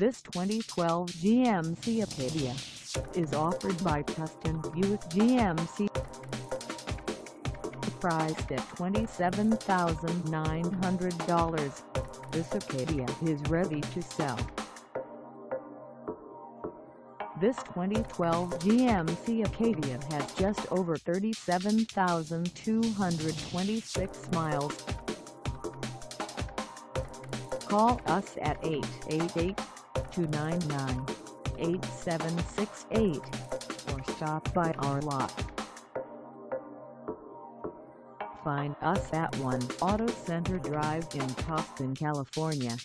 This 2012 GMC Acadia is offered by Tustin Buick GMC. Priced at $27,900, this Acadia is ready to sell. This 2012 GMC Acadia has just over 37,226 miles. Call us at 888-299-8768 or stop by our lot. Find us at 1 Auto Center Drive in Tustin, California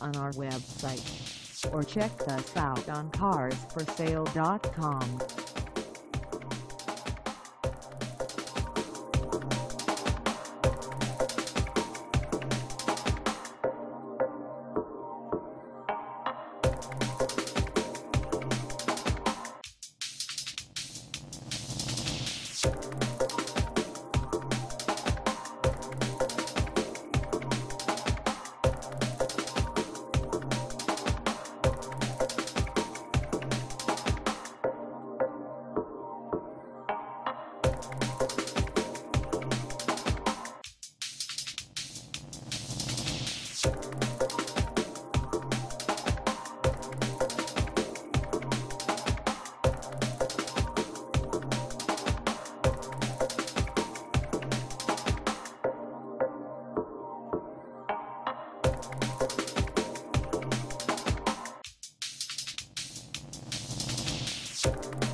on our website or check us out on carsforsale.com. Thank